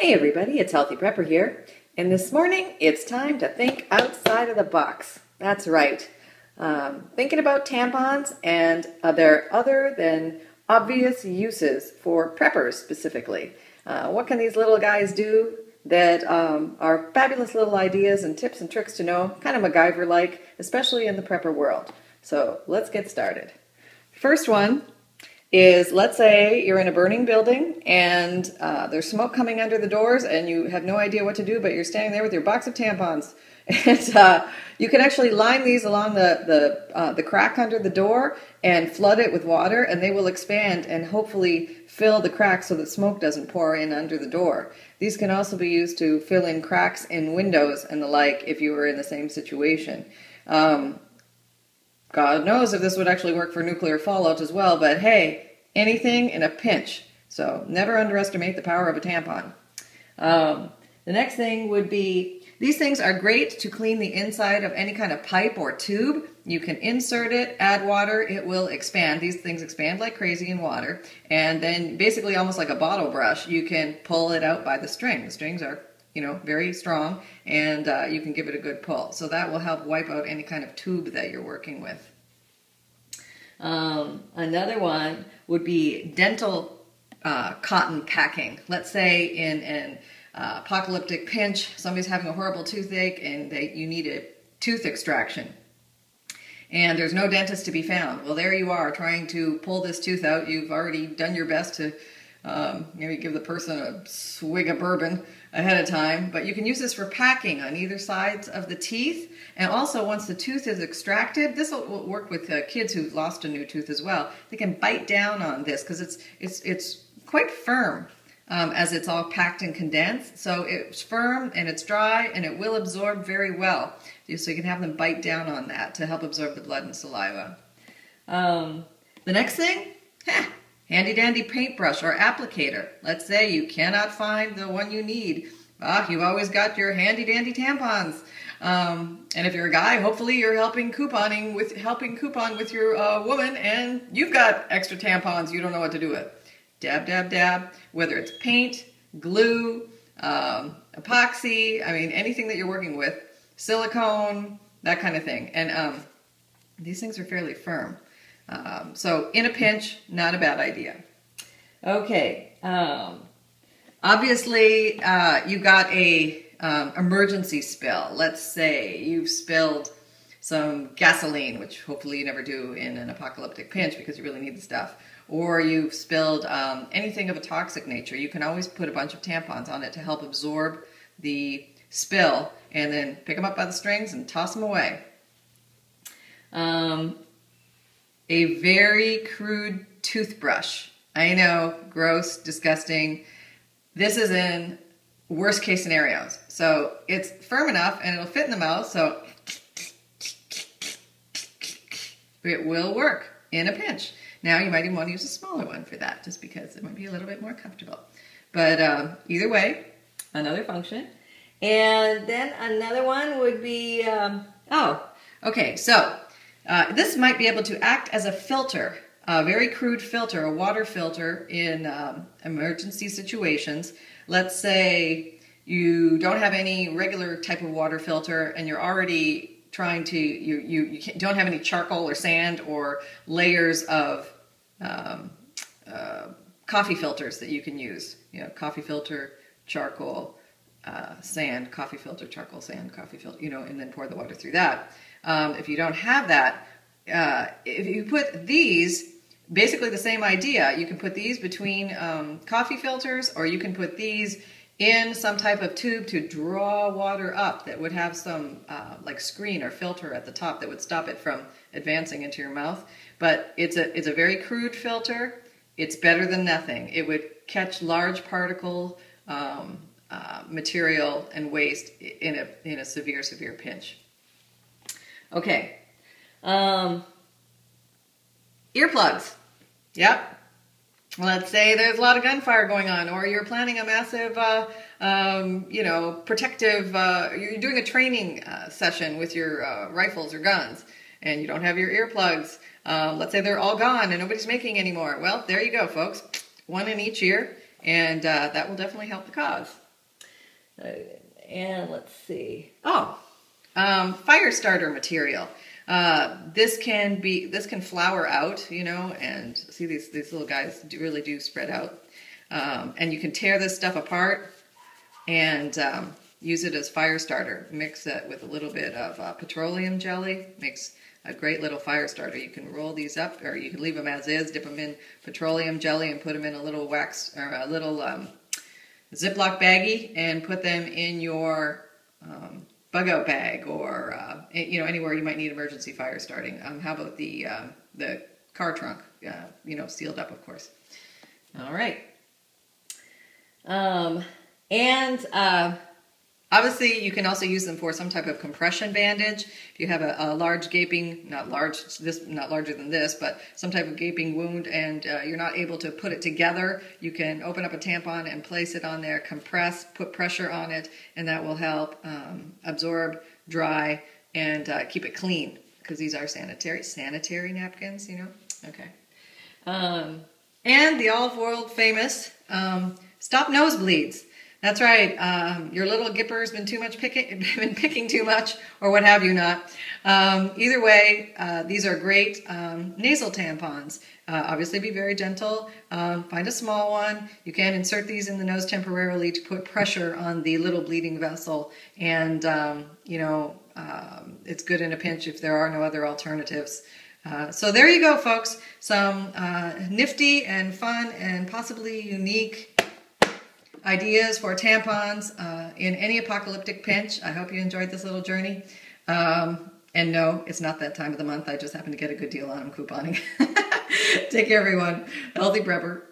Hey everybody, it's Healthy Prepper here, and this morning it's time to think outside of the box. That's right. Um, thinking about tampons and are there other than obvious uses for preppers specifically. Uh, what can these little guys do that um, are fabulous little ideas and tips and tricks to know, kind of MacGyver like, especially in the prepper world? So let's get started. First one is let's say you're in a burning building and uh, there's smoke coming under the doors and you have no idea what to do, but you're standing there with your box of tampons. And uh, you can actually line these along the the uh, the crack under the door and flood it with water, and they will expand and hopefully fill the cracks so that smoke doesn't pour in under the door. These can also be used to fill in cracks in windows and the like if you were in the same situation. Um, God knows if this would actually work for nuclear fallout as well, but hey, anything in a pinch. So never underestimate the power of a tampon. Um, the next thing would be these things are great to clean the inside of any kind of pipe or tube. You can insert it, add water, it will expand. These things expand like crazy in water. And then basically almost like a bottle brush, you can pull it out by the string. The strings are you know, very strong, and uh, you can give it a good pull. So that will help wipe out any kind of tube that you're working with. Um, another one would be dental uh, cotton packing. Let's say in an uh, apocalyptic pinch, somebody's having a horrible toothache and they, you need a tooth extraction. And there's no dentist to be found. Well, there you are trying to pull this tooth out. You've already done your best to um, maybe give the person a swig of bourbon ahead of time. But you can use this for packing on either sides of the teeth. And also, once the tooth is extracted, this will work with uh, kids who've lost a new tooth as well. They can bite down on this because it's it's it's quite firm um, as it's all packed and condensed. So it's firm and it's dry and it will absorb very well. So you can have them bite down on that to help absorb the blood and saliva. Um, the next thing, handy dandy paintbrush or applicator. Let's say you cannot find the one you need. Ah, you've always got your handy dandy tampons. Um, and if you're a guy, hopefully you're helping couponing with helping coupon with your uh, woman, and you've got extra tampons you don't know what to do with. Dab, dab, dab. Whether it's paint, glue, um, epoxy, I mean anything that you're working with, silicone, that kind of thing. And um, these things are fairly firm. Um, so in a pinch, not a bad idea. Okay. Um, obviously, uh, you got a um, emergency spill. Let's say you've spilled some gasoline, which hopefully you never do in an apocalyptic pinch because you really need the stuff. Or you've spilled um, anything of a toxic nature. You can always put a bunch of tampons on it to help absorb the spill and then pick them up by the strings and toss them away. Um, a very crude toothbrush. I know, gross, disgusting. This is in worst case scenarios. So it's firm enough and it'll fit in the mouth, so it will work in a pinch. Now you might even want to use a smaller one for that, just because it might be a little bit more comfortable. But um, either way, another function. And then another one would be, um, oh, okay, so uh, this might be able to act as a filter, a very crude filter, a water filter in um, emergency situations. Let's say you don't have any regular type of water filter and you're already trying to, you, you, you don't have any charcoal or sand or layers of um, uh, coffee filters that you can use. You know, coffee filter, charcoal, uh, sand, coffee filter, charcoal, sand, coffee filter, you know, and then pour the water through that. Um, if you don't have that, uh, if you put these, basically the same idea, you can put these between um, coffee filters or you can put these in some type of tube to draw water up that would have some uh, like screen or filter at the top that would stop it from advancing into your mouth. But it's a, it's a very crude filter. It's better than nothing. It would catch large particle um, uh, material and waste in a, in a severe, severe pinch. Okay. Um, earplugs. Yep. Let's say there's a lot of gunfire going on, or you're planning a massive, uh, um, you know, protective, uh, you're doing a training uh, session with your uh, rifles or guns, and you don't have your earplugs. Uh, let's say they're all gone and nobody's making any more. Well, there you go, folks. One in each ear, and uh, that will definitely help the cause. Uh, and let's see. Oh, um, fire starter material. Uh, this can be this can flower out, you know, and see these these little guys do, really do spread out. Um, and you can tear this stuff apart and um, use it as fire starter. Mix it with a little bit of uh, petroleum jelly. Makes a great little fire starter. You can roll these up, or you can leave them as is. Dip them in petroleum jelly and put them in a little wax or a little um, Ziploc baggie, and put them in your um, bug out bag or uh, you know anywhere you might need emergency fire starting. Um, how about the uh, the car trunk? Uh, you know, sealed up, of course. All right. Um, and uh, obviously, you can also use them for some type of compression bandage. If you have a, a, large gaping, not large, this not larger than this, but some type of gaping wound, and uh, you're not able to put it together, you can open up a tampon and place it on there, compress, put pressure on it, and that will help um, absorb, dry, and uh, keep it clean because these are sanitary sanitary napkins. You know, okay. Um, and the all world famous um, stop nosebleeds. That's right. Um, your little gipper's been too much picking, been picking too much, or what have you not. Um, either way, uh, these are great um, nasal tampons. Uh, obviously, be very gentle. Um, find a small one. You can insert these in the nose temporarily to put pressure on the little bleeding vessel, and um, you know um, it's good in a pinch if there are no other alternatives. Uh, so there you go, folks. Some uh, nifty and fun and possibly unique ideas for tampons uh, in any apocalyptic pinch. I hope you enjoyed this little journey. Um, and no, it's not that time of the month. I just happened to get a good deal on them couponing. Take care, everyone. Healthy prepper.